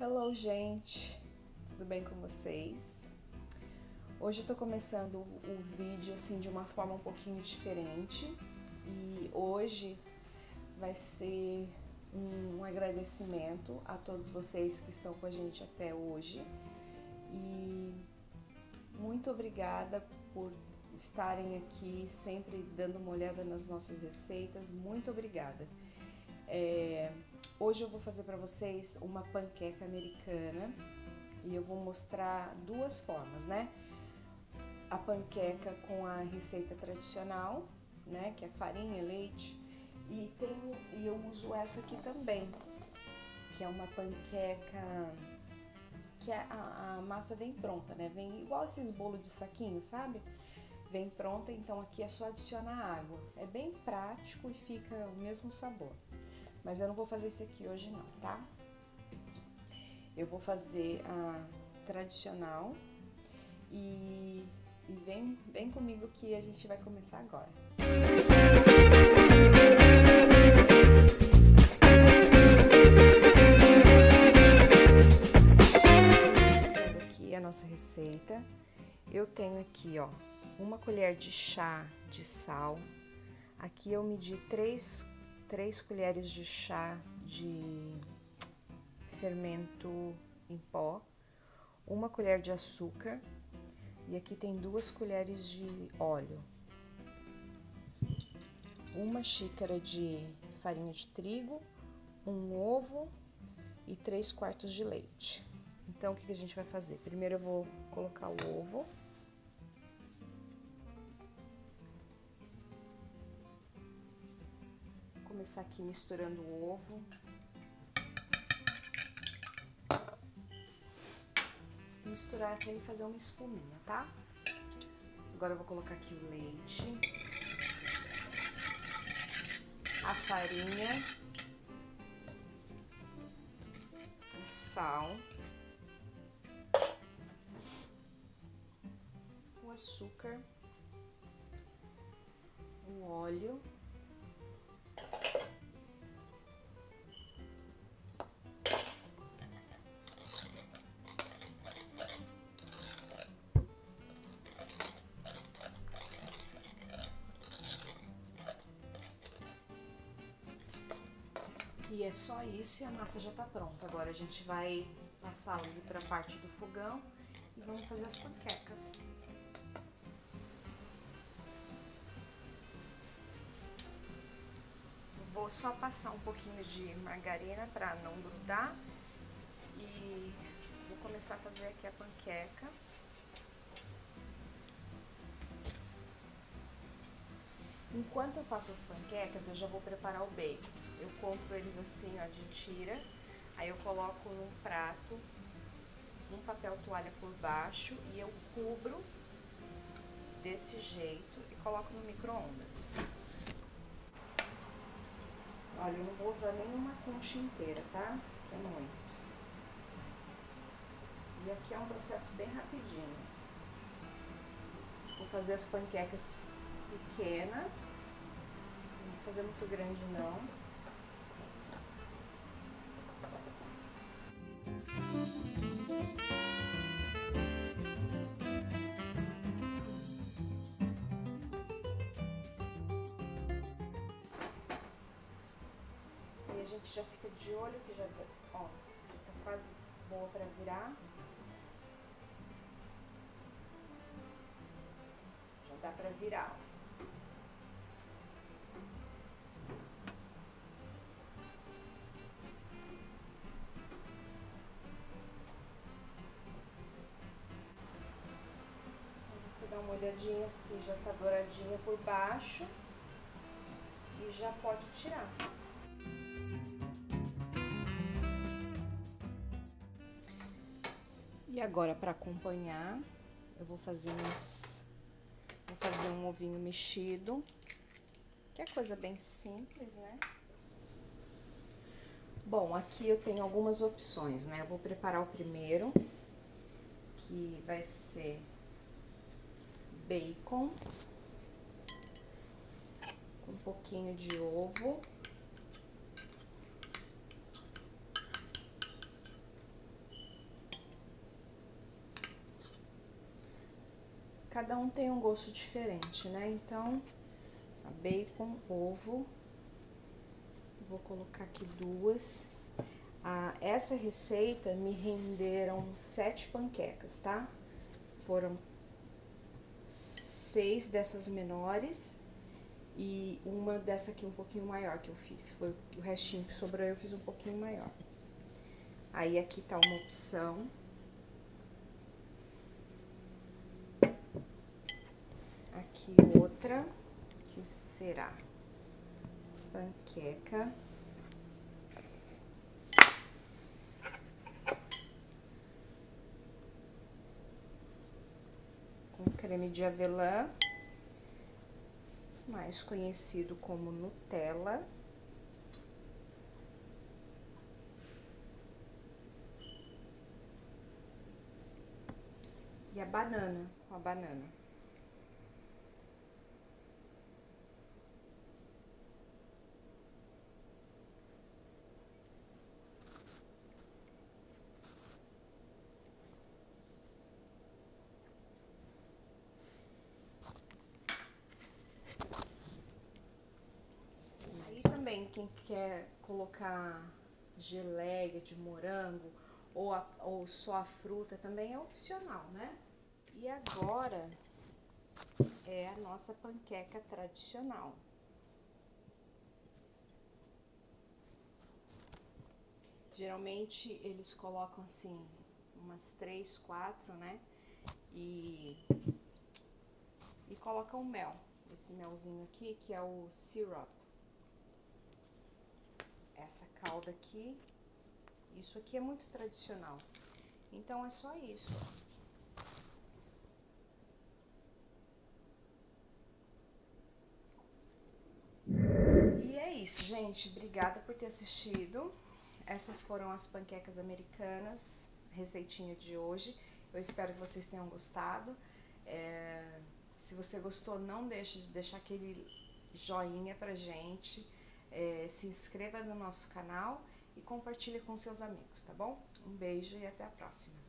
Hello, gente! Tudo bem com vocês? Hoje eu tô começando o vídeo assim de uma forma um pouquinho diferente e hoje vai ser um agradecimento a todos vocês que estão com a gente até hoje e muito obrigada por estarem aqui sempre dando uma olhada nas nossas receitas. Muito obrigada. É, hoje eu vou fazer para vocês uma panqueca americana e eu vou mostrar duas formas, né? A panqueca com a receita tradicional, né? Que é farinha, leite e tem e eu uso essa aqui também, que é uma panqueca que a, a massa vem pronta, né? Vem igual esses bolos de saquinho, sabe? Vem pronta, então aqui é só adicionar água. É bem prático e fica o mesmo sabor. Mas eu não vou fazer esse aqui hoje não, tá? Eu vou fazer a tradicional e, e vem, vem comigo que a gente vai começar agora. Começando aqui a nossa receita, eu tenho aqui, ó, uma colher de chá de sal. Aqui eu medi três 3 colheres de chá de fermento em pó, uma colher de açúcar e aqui tem duas colheres de óleo, uma xícara de farinha de trigo, um ovo e 3 quartos de leite. Então, o que a gente vai fazer? Primeiro eu vou colocar o ovo. Começar aqui misturando o ovo. Misturar até ele fazer uma espuminha, tá? Agora eu vou colocar aqui o leite, a farinha, o sal, o açúcar, o óleo. E é só isso e a massa já tá pronta. Agora a gente vai passar ali pra parte do fogão e vamos fazer as panquecas. Vou só passar um pouquinho de margarina pra não grudar e vou começar a fazer aqui a panqueca. Enquanto eu faço as panquecas, eu já vou preparar o bacon. Eu compro eles assim, ó, de tira. Aí eu coloco num prato, um papel toalha por baixo e eu cubro desse jeito e coloco no micro-ondas. Olha, eu não vou usar nenhuma concha inteira, tá? É muito. E aqui é um processo bem rapidinho. Vou fazer as panquecas pequenas, não vou fazer muito grande não. E a gente já fica de olho que já, ó, já tá quase boa para virar. Já dá para virar. Você dá uma olhadinha se já tá douradinha por baixo e já pode tirar. E agora para acompanhar, eu vou fazer umas vou fazer um ovinho mexido, que é coisa bem simples, né? Bom, aqui eu tenho algumas opções, né? Eu vou preparar o primeiro, que vai ser bacon, um pouquinho de ovo. Cada um tem um gosto diferente, né? Então, bacon, ovo. Vou colocar aqui duas. Ah, essa receita me renderam sete panquecas, tá? Foram seis dessas menores e uma dessa aqui um pouquinho maior que eu fiz. Foi o restinho que sobrou, eu fiz um pouquinho maior. Aí aqui tá uma opção. Aqui outra, que será panqueca. Com creme de avelã mais conhecido como Nutella. E a banana, com a banana. também quem quer colocar geleia de morango ou, a, ou só a fruta também é opcional, né? E agora é a nossa panqueca tradicional. Geralmente eles colocam assim umas três, quatro, né? E, e colocam mel, esse melzinho aqui que é o syrup essa calda aqui. Isso aqui é muito tradicional. Então, é só isso. E é isso, gente. Obrigada por ter assistido. Essas foram as panquecas americanas, receitinha de hoje. Eu espero que vocês tenham gostado. É, se você gostou, não deixe de deixar aquele joinha pra gente é, se inscreva no nosso canal e compartilhe com seus amigos, tá bom? Um beijo e até a próxima!